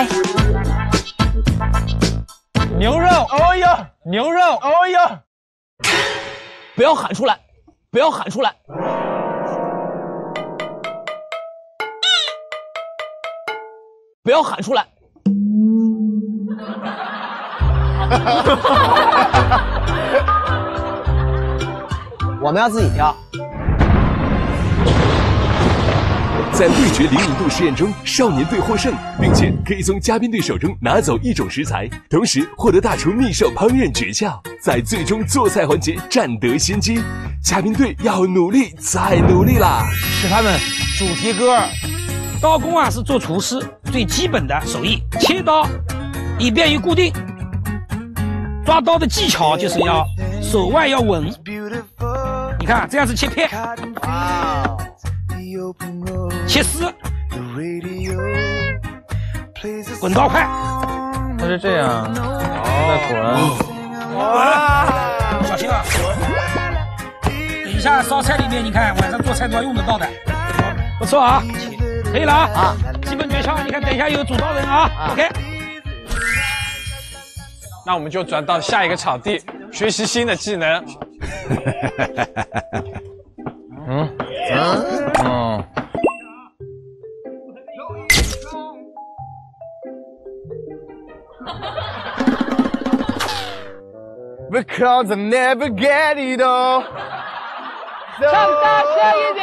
开。牛肉，哦哟，牛肉，哦哟，不要喊出来，不要喊出来。不要喊出来。我们要自己挑。在味觉灵敏度实验中，少年队获胜，并且可以从嘉宾队手中拿走一种食材，同时获得大厨秘授烹饪诀窍，在最终做菜环节占得先机。嘉宾队要努力再努力啦！是他们主题歌。刀工啊，是做厨师最基本的手艺，切刀以便于固定。抓刀的技巧就是要手腕要稳。你看这样子切片。切丝，滚刀快，它是这样，再滚，滚，小心啊！等一下烧菜里面，你看晚上做菜都要用得到的，不错啊，可以了啊，啊，基本诀窍，你看等一下有主刀人啊，OK。那我们就转到下一个场地，学习新的技能。嗯 嗯嗯。Because I never get it all。唱大声一点。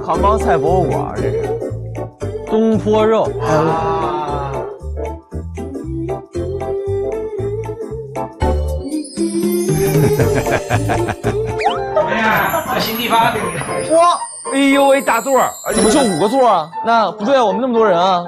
杭帮菜博物馆，这是东坡肉。啊。哎呀，这新地方！哇，哎呦喂，大座，怎么就五个座啊？那不对啊，我们那么多人啊。